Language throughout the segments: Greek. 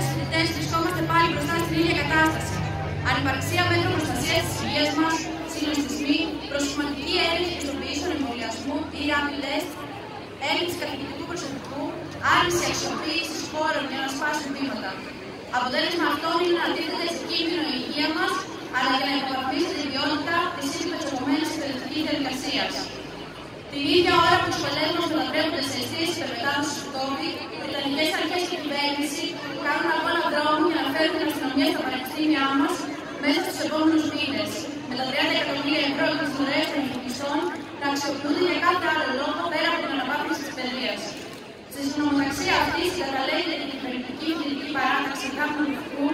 οι φοιτητές βρισκόμαστε πάλι μπροστά στην ίδια κατάσταση. Ανυπαρξία μέτρων προστασίας της υγείας μας, συνοστισμοί, προσωματική έλεγχη και πιστοποιήσεων εμβολιασμού ή rapid test, έλλειψη καθηγητικού προσωπικού, άρνηση αξιοποίησης χώρων για να σπάσουν βήματα. Αποτέλεσμα αυτών είναι να τίθεται σε κίνδυνο η υγεία μας, αλλά και να υποβαθμίσει την ποιότητα της ήδη πετσοκομμένη εκπαιδευτική διαδικασίας. Την ίδια ώρα που οι σχολέ μα μετατρέπονται σε αιστείε υπερπετάδοση του COVID, οι Βρετανικέ αρχέ και η κυβέρνηση κάνουν αγώνα δρόμου για να φέρουν την αστυνομία στα πανεπιστήμια μας μέσα στους επόμενους μήνες, με τα 30 εκατομμύρια ευρώ και τις δωρεέ των ειδικιστών να αξιοποιούνται για κάθε άλλο λόγο πέρα από την αναπάθρωση της παιδείας. Στη συνομοταξία αυτή συγκαταλέγεται και η κυβερνητική φιλική παράταξη κάποιου λευκού,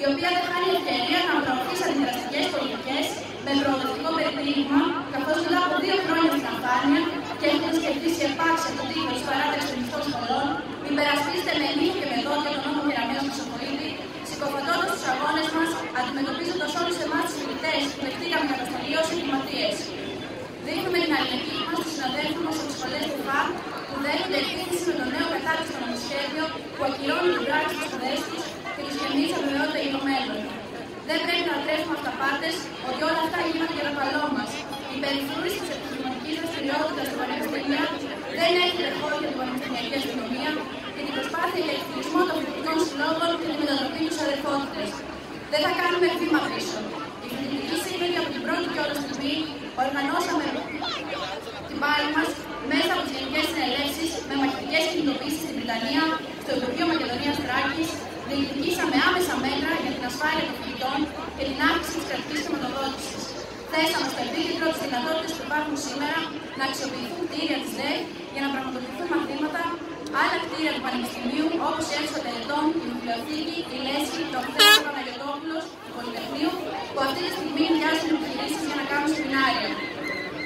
η οποία δεν χάνει ευκαιρία να προωθήσει αντιδραστικές πολιτικές με προοδευτικό περιτύλιγμα, καθώς μετά από δύο χρόνια στην καμπάνια και έχοντα κερδίσει επάξια το τίτλο τη παράταξη των μισθών σχολών, υπερασπίζεται με νύχη και με δόντια τον νόμο Κεραμέο Χρυσοκοίδη, συκοφαντώντα του αγώνε μα, αντιμετωπίζοντα όλους εμάς τους φοιτητές που δεχτήκαμε κατασταλεί ω εγκληματίε. Δείχνουμε την αλληλεγγύη μας στους συναδέλφους μας από τι σχολέ του ΦΑΜ που δέχονται επίθεση με το νέο κατάρτιστο νομοσχέδιο που ακυρώνει την πράξη του σπουδέ τους και του γεμίζει αβεβαιότητα για το μέλλον. Δεν πρέπει να τρέχουμε αυταπάτε ότι όλα αυτά γίνονται για το καλό μας. Η περιφρούρηση της επιχειρηματικής δραστηριότητας στην πανεπιστήμια δεν έχει χώρο για την πανεπιστημιακή αστυνομία και την προσπάθεια για εκτελεσμό των φοιτητικών συλλόγων και τη μετατροπή τους αδερφότητες. Δεν θα κάνουμε βήμα πίσω. Η φοιτητική σύμβουλη από την πρώτη και όλα στιγμή οργανώσαμε την πάλη μας μέσα από τις γενικές συνελεύσεις με μαχητικές κινητοποιήσει στην Βρυτανία, στο Υπουργείο Μακεδονίας Τράκη, διεκδικήσαμε άμεσα μέτρα για την ασφάλεια των φοιτητών και την αύξηση της κρατικής χρηματοδότησης. Θέσαμε στο επίκεντρο τις δυνατότητες που υπάρχουν σήμερα να αξιοποιηθούν κτίρια της ΔΕΗ για να πραγματοποιηθούν μαθήματα, άλλα κτίρια του Πανεπιστημίου όπως η αίθουσα τελετών, η βιβλιοθήκη, η Λέσχη, το Χθέο Παναγιοτόπουλο, του Πολυτεχνείου, που αυτή τη στιγμή μοιάζουν επιχειρήσει για να κάνουν σεμινάρια.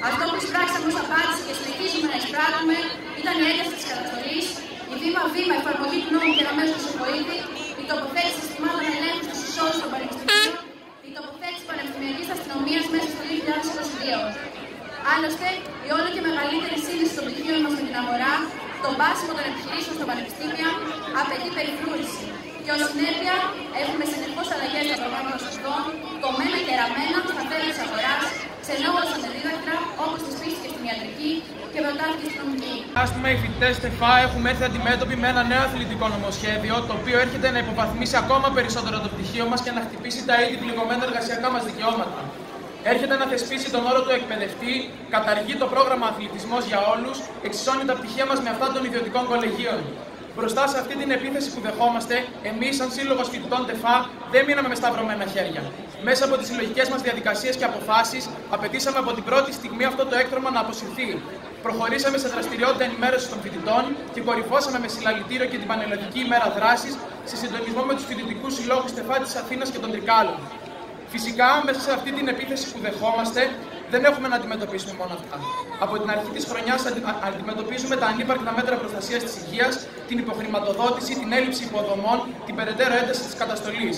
Αυτό που εισπράξαμε ω απάντηση και συνεχίζουμε να εισπράττουμε ήταν η ένταση της καταστολής, η βήμα-βήμα εφαρμογή του νόμου και αμέσω υποήτη, η τοποθέτηση συστημάτων ελέγχου στι εισόδου των πανεπιστημίων, η τοποθέτηση πανεπιστημιακής αστυνομίας μέσα στο 2022. Άλλωστε, η όλο και μεγαλύτερη σύνδεση των πτυχίων μας με την αγορά, το μπάσιμο των επιχειρήσεων στα πανεπιστήμια, απαιτεί περιφρούρηση. Και ως συνέπεια, έχουμε συνεχώς αλλαγές στα προγράμματα σπουδών, κομμένα και ραμμένα στα τέλη της αγοράς, σε νόμο στα δίδακτρα, όπως τη φύση και στην ιατρική και προτάθηκε στην νομική. Α πούμε, οι φοιτητέ ΤΕΦΑ έχουμε έρθει αντιμέτωποι με ένα νέο αθλητικό νομοσχέδιο, το οποίο έρχεται να υποβαθμίσει ακόμα περισσότερο το πτυχίο μας και να χτυπήσει τα ήδη πληγωμένα εργασιακά μας δικαιώματα. Έρχεται να θεσπίσει τον όρο του εκπαιδευτή, καταργεί το πρόγραμμα αθλητισμός για όλους, εξισώνει τα πτυχία μας με αυτά των ιδιωτικών κολεγίων. Μπροστά σε αυτή την επίθεση που δεχόμαστε, εμείς, σαν σύλλογος φοιτητών ΤΕΦΑ, δεν μείναμε με σταυρωμένα χέρια. Μέσα από τις συλλογικές μας διαδικασίες και αποφάσεις, απαιτήσαμε από την πρώτη στιγμή αυτό το έκτρωμα να αποσυρθεί. Προχωρήσαμε σε δραστηριότητα ενημέρωσης των φοιτητών και κορυφώσαμε με συλλαλητήριο και την Πανελλαδική ημέρα δράσης σε συντονισμό με τους φοιτητικούς συλλόγους ΤΕΦΑ της Αθήνας και των Τρικάλων. Φυσικά, μέσα σε αυτή την επίθεση που δεχόμαστε, δεν έχουμε να αντιμετωπίσουμε μόνο αυτά. Από την αρχή της χρονιάς αντιμετωπίζουμε τα ανύπαρκτα μέτρα προστασίας της υγείας, την υποχρηματοδότηση, την έλλειψη υποδομών, την περαιτέρω ένταση της καταστολής.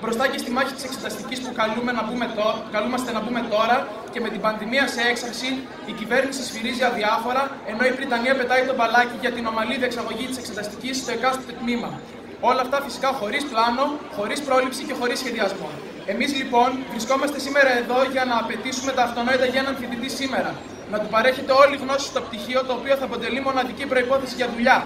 Μπροστά και στη μάχη της εξεταστικής που καλούμε να πούμε τώρα, καλούμαστε να πούμε τώρα και με την πανδημία σε έξαρση, η κυβέρνηση σφυρίζει αδιάφορα, ενώ η Βρυτανία πετάει τον μπαλάκι για την ομαλή διεξαγωγή της εξεταστικής στο εκάστοτε τμήμα. Όλα αυτά φυσικά χωρίς πλάνο, χωρίς πρόληψη και χωρίς σχεδιασμό. Εμείς λοιπόν βρισκόμαστε σήμερα εδώ για να απαιτήσουμε τα αυτονόητα για έναν φοιτητή σήμερα. Να του παρέχετε όλη η γνώση στο πτυχίο το οποίο θα αποτελεί μοναδική προπόθεση για δουλειά.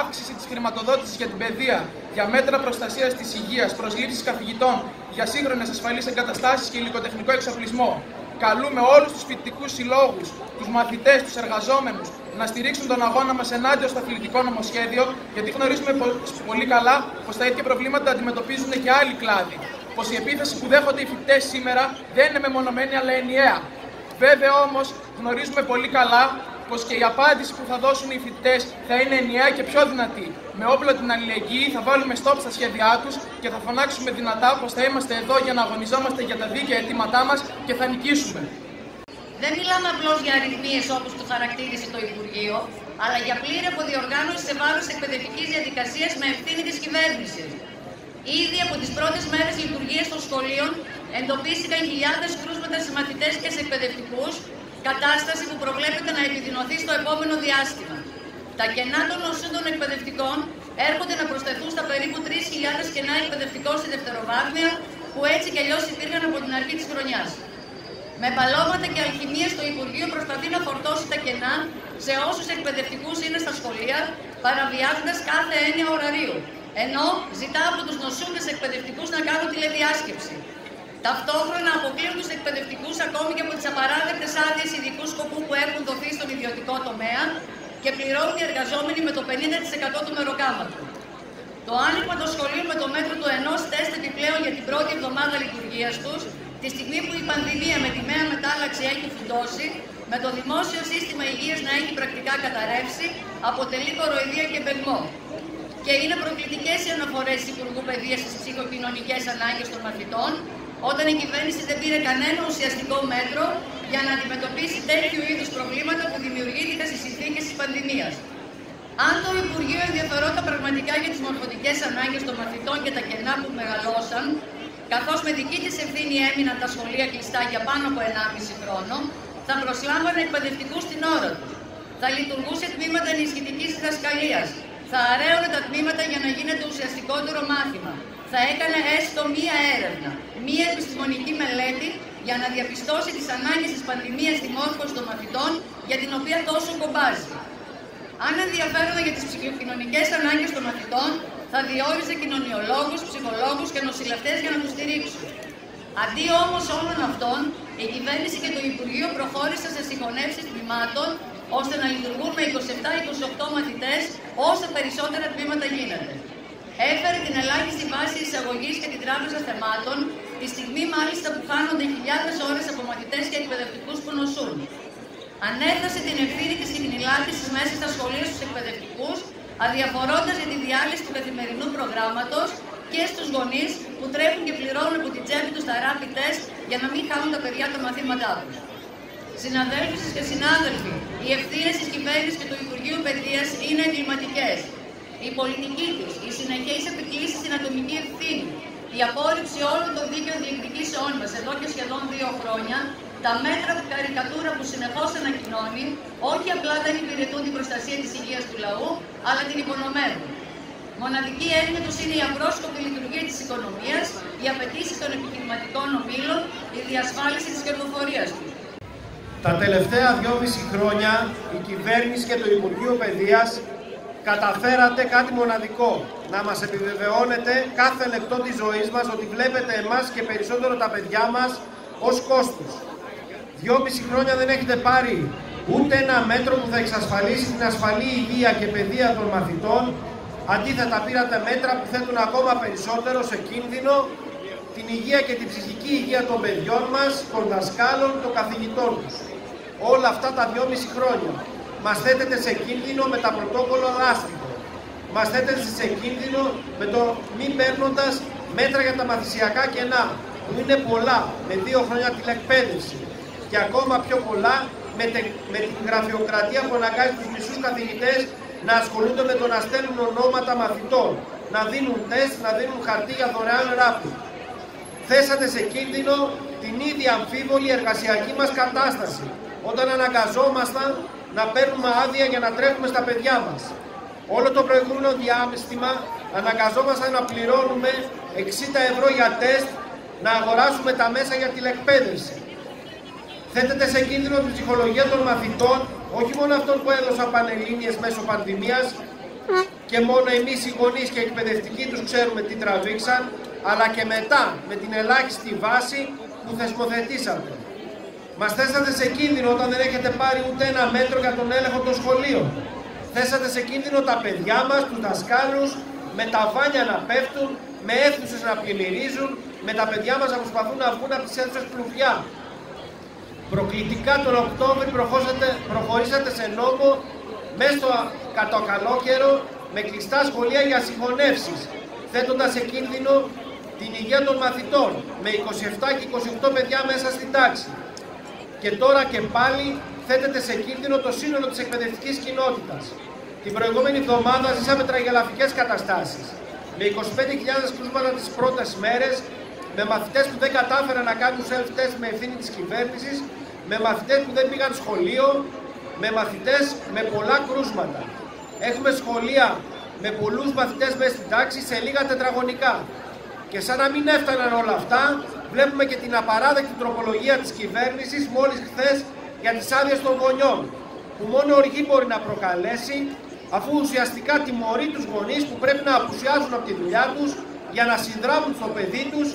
Αύξηση της χρηματοδότησης για την παιδεία, για μέτρα προστασίας της υγείας, προσλήψεις καθηγητών, για σύγχρονες ασφαλείς εγκαταστάσεις και υλικοτεχνικό εξοπλισμό. Καλούμε όλους τους φοιτητικούς συλλόγους, τους μαθητές, τους εργαζόμενους να στηρίξουν τον αγώνα μας ενάντια στο αθλητικό νομοσχέδιο, γιατί γνωρίζουμε πολύ καλά πως τα ίδια προβλήματα αντιμετωπίζουν και άλλοι κλάδοι πως η επίθεση που δέχονται οι φοιτητές σήμερα δεν είναι μεμονωμένη αλλά ενιαία. Βέβαια όμως γνωρίζουμε πολύ καλά πως και η απάντηση που θα δώσουν οι φοιτητές θα είναι ενιαία και πιο δυνατή. Με όπλο την αλληλεγγύη θα βάλουμε στόπ στα σχέδιά τους και θα φωνάξουμε δυνατά πως θα είμαστε εδώ για να αγωνιζόμαστε για τα δίκαια αιτήματά μας και θα νικήσουμε. Δεν μιλάμε απλώς για αριθμίες όπως το χαρακτήρισε το Υπουργείο, αλλά για πλήρη αποδιοργάνωση σε βάρος εκπαιδευτικής διαδικασίας με ευθύνη της κυβέρνησης. Ήδη από τις πρώτες μέρες λειτουργίας των σχολείων εντοπίστηκαν χιλιάδες κρούσματα σε μαθητές και σε εκπαιδευτικούς, κατάσταση που προβλέπεται να επιδεινωθεί στο επόμενο διάστημα. Τα κενά των νοσούντων εκπαιδευτικών έρχονται να προσθεθούν στα περίπου 3.000 κενά εκπαιδευτικών στη δευτεροβάθμια που έτσι κι αλλιώς υπήρχαν από την αρχή της χρονιάς. Με μπαλώματα και αλχημίες το Υπουργείο προσπαθεί να φορτώσει τα κενά σε όσους εκπαιδευτικούς είναι στα σχολεία, παραβιάζοντας κάθε έννοια ωραρίου. Ενώ ζητά από τους νοσούντε εκπαιδευτικούς να κάνουν τηλεδιάσκεψη. Ταυτόχρονα αποκλείουν τους εκπαιδευτικούς ακόμη και από τις απαράδεκτες άδειες ειδικού σκοπού που έχουν δοθεί στον ιδιωτικό τομέα και πληρώνουν οι εργαζόμενοι με το 50% του μεροκάματου. Το άνοιγμα των σχολείων με το μέτρο του ενός τεστ επιπλέον για την πρώτη εβδομάδα λειτουργίας τους, τη στιγμή που η πανδημία με τη μέα μετάλλαξη έχει φουντώσει, με το δημόσιο σύστημα υγείας να έχει πρακτικά καταρρεύσει, αποτελεί κοροϊδία και μπεγμό. Και είναι προκλητικές οι αναφορές του Υπουργού Παιδείας στις ψυχοκοινωνικές ανάγκες των μαθητών, όταν η κυβέρνηση δεν πήρε κανένα ουσιαστικό μέτρο για να αντιμετωπίσει τέτοιου είδους προβλήματα που δημιουργήθηκαν στις συνθήκες της πανδημίας. Αν το Υπουργείο ενδιαφερόταν πραγματικά για τις μορφωτικές ανάγκες των μαθητών και τα κενά που μεγαλώσαν, καθώς με δική της ευθύνη έμειναν τα σχολεία κλειστά για πάνω από 1,5 χρόνο, θα προσλάμβανε εκπαιδευτικούς στην ώρα τους. Θα λειτουργούσε τμήματα ενισχυτικής διδασκαλίας. Θα αραίωνε τα τμήματα για να γίνεται ουσιαστικότερο μάθημα. Θα έκανε έστω μία έρευνα, μία επιστημονική μελέτη για να διαπιστώσει τις ανάγκες της πανδημίας στη μόρφωση των μαθητών για την οποία τόσο κομπάζει. Αν ενδιαφέρονται για τις ψυχοκοινωνικέ ανάγκες των μαθητών, θα διόριζε κοινωνιολόγους, ψυχολόγους και νοσηλευτές για να τους στηρίξουν. Αντί όμως όλων αυτών, η κυβέρνηση και το Υπουργείο προχώρησαν σε συγχωνεύσεις τμήματων ώστε να λειτουργούν με 27-28 μαθητές όσο περισσότερα τμήματα γίνεται. Έφερε την ελάχιστη βάση εισαγωγής και την τράπεζα θεμάτων, τη στιγμή μάλιστα που χάνονται χιλιάδες ώρες από μαθητές και εκπαιδευτικούς που νοσούν. Ανέφτασε την ευθύνη της χνηλάτηση μέσα στα σχολεία στους εκπαιδευτικούς, αδιαφορώντας για τη διάλυση του καθημερινού προγράμματος και στους γονείς που τρέχουν και πληρώνουν από την τσέπη τους τα rapid test για να μην χάνουν τα παιδιά τα μαθήματά τους. Συναδέλφοι και συνάδελφοι, οι ευθύνε της κυβέρνησης και του Υπουργείου Παιδείας είναι εγκληματικές. Η πολιτική τους, οι συνεχείς επικλήσεις στην ατομική ευθύνη, η απόρριψη όλων των δίκαιων διεκδικήσεών μας εδώ και σχεδόν δύο χρόνια, τα μέτρα του καρικατούρας που συνεχώς ανακοινώνει, όχι απλά δεν υπηρετούν την προστασία της υγείας του λαού, αλλά την υπονομεύουν. Μοναδική έννοια τους είναι η απρόσκοπη λειτουργία της οικονομίας, οι απαιτήσεις των επιχειρηματικών ομήλων, η διασφάλιση της κερδοφορίας τους. Τα τελευταία δυόμιση χρόνια η κυβέρνηση και το Υπουργείο Παιδείας καταφέρατε κάτι μοναδικό. Να μας επιβεβαιώνετε κάθε λεπτό της ζωής μας ότι βλέπετε εμάς και περισσότερο τα παιδιά μας ως κόστος. Δυόμιση χρόνια δεν έχετε πάρει ούτε ένα μέτρο που θα εξασφαλίσει την ασφαλή υγεία και παιδεία των μαθητών. Αντίθετα πήρατε μέτρα που θέτουν ακόμα περισσότερο σε κίνδυνο την υγεία και την ψυχική υγεία των παιδιών μας, των δασκάλων, των καθηγητών τους. Όλα αυτά τα δυόμιση χρόνια μας θέτεται σε κίνδυνο με τα πρωτόκολλα λάστιχο. Μας θέτεται σε κίνδυνο με το μη παίρνοντας μέτρα για τα μαθησιακά κενά, που είναι πολλά, με δύο χρόνια τηλεκπαίδευση και ακόμα πιο πολλά με, με την γραφειοκρατία που αναγκάζει τους μισούς καθηγητές να ασχολούνται με το να στέλνουν ονόματα μαθητών, να δίνουν τεστ, να δίνουν χαρτί για δωρεάν ράπη. Θέσατε σε κίνδυνο την ίδια αμφίβολη εργασιακή μας κατάσταση, όταν αναγκαζόμασταν να παίρνουμε άδεια για να τρέχουμε στα παιδιά μας. Όλο το προηγούμενο διάστημα αναγκαζόμασταν να πληρώνουμε 60 ευρώ για τεστ, να αγοράσουμε τα μέσα για τηλεκπαίδευση. Θέτεται σε κίνδυνο την ψυχολογία των μαθητών, όχι μόνο αυτών που έδωσαν πανελλήνιες μέσω πανδημίας και μόνο εμείς οι γονείς και οι εκπαιδευτικοί τους ξέρουμε τι τραβήξαν, αλλά και μετά με την ελάχιστη βάση που θεσμοθετήσατε. Μας θέσατε σε κίνδυνο όταν δεν έχετε πάρει ούτε ένα μέτρο για τον έλεγχο των σχολείων. Θέσατε σε κίνδυνο τα παιδιά μας, τους δασκάλους, με τα βάνια να πέφτουν, με αίθουσες να πλημμυρίζουν, με τα παιδιά μας να προσπαθούν να βγουν από τις αίθουσες κλουβιά. Προκλητικά τον Οκτώβρη προχωρήσατε σε νόμο μέσα στο κατ' καλό καιρό με κλειστά σχολεία για συγχωνεύσεις, θέτοντας σε κίνδυνο την υγεία των μαθητών με 27 και 28 παιδιά μέσα στην τάξη. Και τώρα και πάλι θέτεται σε κίνδυνο το σύνολο της εκπαιδευτικής κοινότητας. Την προηγούμενη εβδομάδα ζήσαμε τραγελαφικές καταστάσεις. Με 25.000 κρούσματα τις πρώτες μέρες, με μαθητές που δεν κατάφεραν να κάνουν self-test με ευθύνη της κυβέρνησης, με μαθητές που δεν πήγαν σχολείο, με μαθητές με πολλά κρούσματα. Έχουμε σχολεία με πολλούς μαθητές μέσα στην τάξη σε λίγα τετραγωνικά. Και σαν να μην έφταναν όλα αυτά, βλέπουμε και την απαράδεκτη τροπολογία της κυβέρνησης μόλις χθες για τις άδειες των γονιών, που μόνο οργή μπορεί να προκαλέσει, αφού ουσιαστικά τιμωρεί τους γονείς που πρέπει να απουσιάζουν από τη δουλειά τους για να συνδράμουν στο παιδί τους,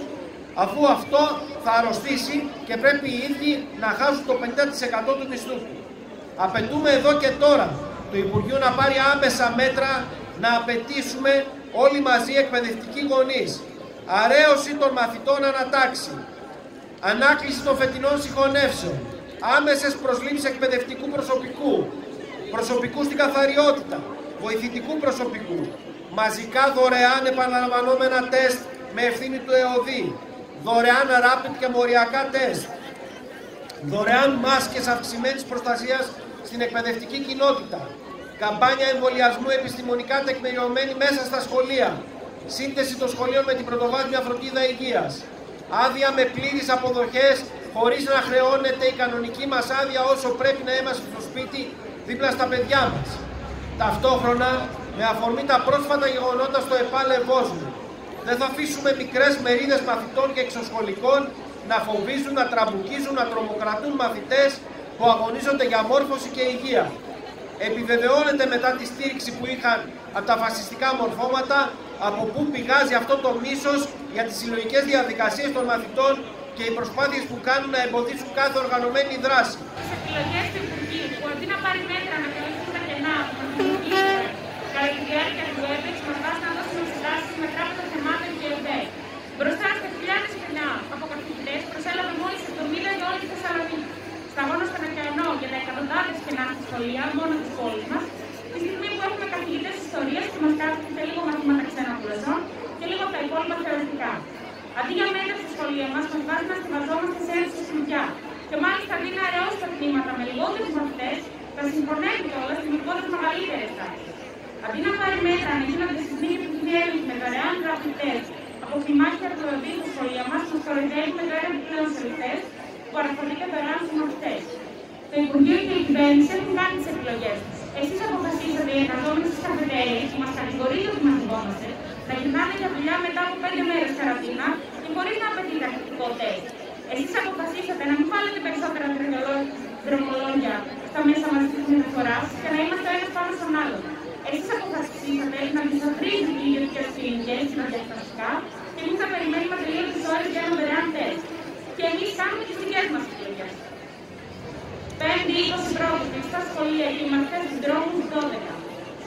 αφού αυτό θα αρρωστήσει και πρέπει οι ίδιοι να χάσουν το 50% του μισθού του. Απαιτούμε εδώ και τώρα το Υπουργείο να πάρει άμεσα μέτρα να απαιτήσουμε όλοι μαζί εκπαιδευτικοί γονείς, αρέωση των μαθητών ανατάξει, ανάκληση των φετινών συγχωνεύσεων, άμεσες προσλήψεις εκπαιδευτικού προσωπικού, προσωπικούς στην καθαριότητα, βοηθητικού προσωπικού, μαζικά δωρεάν επαναλαμβανόμενα τεστ με ευθύνη του ΕΟΔΗ, δωρεάν rapid και μοριακά τεστ, δωρεάν μάσκες αυξημένης προστασίας στην εκπαιδευτική κοινότητα, καμπάνια εμβολιασμού επιστημονικά τεκμηριωμένη μέσα στα σχολεία, σύνδεση των σχολείων με την πρωτοβάθμια φροντίδα υγείας, άδεια με πλήρεις αποδοχές χωρίς να χρεώνεται η κανονική μας άδεια όσο πρέπει να είμαστε στο σπίτι δίπλα στα παιδιά μας. Ταυτόχρονα, με αφορμή τα πρόσφατα γεγονότα στο ΕΠΑΛ μου, δεν θα αφήσουμε μικρές μερίδες μαθητών και εξωσχολικών να φοβίζουν, να τραμπουκίζουν, να τρομοκρατούν μαθητές που αγωνίζονται για μόρφωση και υγεία. Επιβεβαιώνεται μετά τη στήριξη που είχαν από τα φασιστικά μορφώματα από πού πηγάζει αυτό το μίσος για τις συλλογικές διαδικασίες των μαθητών και οι προσπάθειες που κάνουν να εμποδίσουν κάθε οργανωμένη δράση. Σχολεία μόνο της πόλης μας, τη στιγμή που έχουμε καθηγητές ιστορίας που μας κάθονται και λίγο μαθήματα ξένων γλωσσών και λίγο τα υπόλοιπα θεωρητικά. Αντί για μέτρα στη σχολεία μας, μας βάζει να στηβαζόμαστε σε ένωση σπιτιά. Και μάλιστα αντί να αραιώσει τα τμήματα με λιγότερους μαθητές, θα συγχωνεύει κιόλας δημιουργώντα μεγαλύτερες τάξεις. Αντί να πάρει μέτρα να γίνονται συνήθειε του διέλυση με δωρεάν γραφητές από κλιμάκια που οδηγεί στα σχολεία μας, μας κοροϊδεύει με δωρεάν επιπλέον σελιστέ που παραχωρείται δωρεάν στους μαθητές. Το Υπουργείο και η κυβέρνηση έχουν κάνει τις επιλογέ του. Εσείς αποφασίσατε οι εργαζόμενοι στι καφετέρειε που μας κατηγορείτε ότι μας να γυρνάνε για δουλειά μετά από πέντε μέρες καραντίνα και χωρίς να απαιτείται αρχικό τεστ. Εσείς αποφασίσατε να μην βάλετε περισσότερα δρομολόγια στα μέσα μαζικής μεταφοράς και να είμαστε ο ένας πάνω στον άλλον. Εσείς αποφασίσατε να μισοθρίζουν οι ιδιωτικές κλινικέ τα διαστατικά και εμεί θα περιμένουμε τελείως ώρες για ένα δωρεάν τεστ. Και εμείς κάνουμε τις δικές μας επιλογέ. 5, 20 πρώτη, στα σχολεία και οι μαθητέ του δρόμους 12.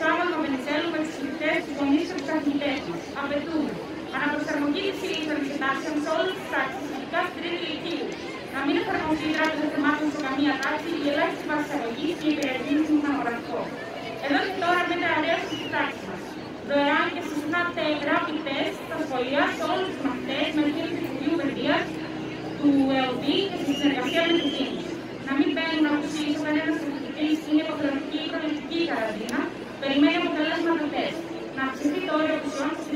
Σάββατο Βενιζέλου με του φοιτητές, τους γονείς και τους καθηγητέ μας. Απαιτούν αναπροσαρμογή της ύλη των εξετάσεων σε όλες τις τάξει, ειδικά στην τρίτη ηλικίου. Να μην εφαρμοστεί η τράπεζα θεμάτων σε καμία τάξη, η ελάχιστη βάση αγωγή και η υπηρεσία του μαγραφικό. Εδώ και τώρα με τα αρέωση τη τάξη μας. Δωρεάν και συχνά rapid test στα σχολεία σε όλους τους μαθητές με την Υπουργείου Παιδεία του ΕΟΔΗ και στη συνεργασία με του Δήμου να μην μπαίνουν να ψηφίσει ο κανένας στην είναι υποχρεωτική η οικονομική καραντίνα, περιμένει αποτελέσματα τεστ. Να αυξηθεί το όριο ψηφιών στη